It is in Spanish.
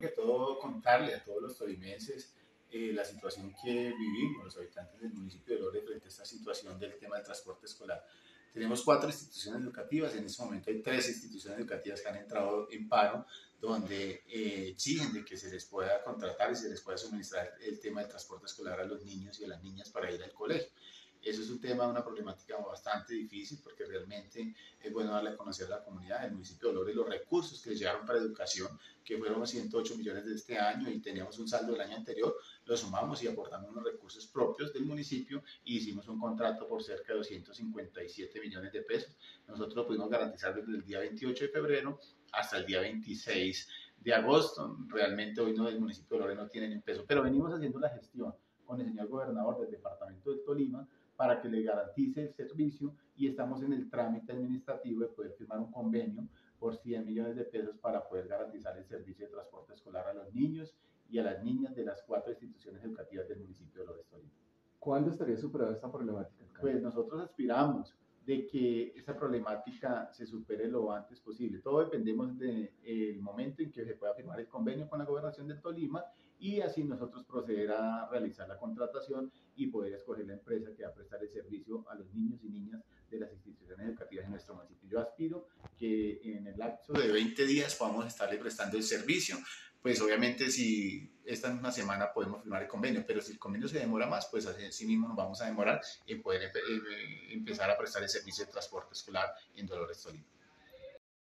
que todo contarle a todos los tolimenses eh, la situación que vivimos los habitantes del municipio de Lore frente a esta situación del tema del transporte escolar. Tenemos cuatro instituciones educativas, en este momento hay tres instituciones educativas que han entrado en paro, donde eh, exigen de que se les pueda contratar y se les pueda suministrar el tema del transporte escolar a los niños y a las niñas para ir al colegio. Eso es un tema, una problemática bastante difícil porque realmente es bueno darle a conocer a la comunidad del municipio de Dolores los recursos que llegaron para educación, que fueron 108 millones de este año y teníamos un saldo del año anterior, lo sumamos y aportamos unos recursos propios del municipio y hicimos un contrato por cerca de 257 millones de pesos. Nosotros pudimos garantizar desde el día 28 de febrero hasta el día 26 de agosto. Realmente hoy no el municipio de Dolores no tiene ni un peso, pero venimos haciendo la gestión con el señor gobernador del departamento de Tolima para que le garantice el servicio y estamos en el trámite administrativo de poder firmar un convenio por 100 millones de pesos para poder garantizar el servicio de transporte escolar a los niños y a las niñas de las cuatro instituciones educativas del municipio de Lores Tolima. ¿Cuándo estaría superada esta problemática? Pues nosotros aspiramos de que esa problemática se supere lo antes posible. Todo dependemos del de, momento en que se pueda firmar el convenio con la gobernación del Tolima y así nosotros proceder a realizar la contratación y poder escoger la empresa que va a prestar el servicio a los niños y niñas de las instituciones educativas en nuestro municipio. Yo aspiro que en el lapso de 20 días podamos estarle prestando el servicio. Pues obviamente si esta misma semana podemos firmar el convenio, pero si el convenio se demora más, pues así mismo nos vamos a demorar en poder empezar a prestar el servicio de transporte escolar en Dolores Tolima.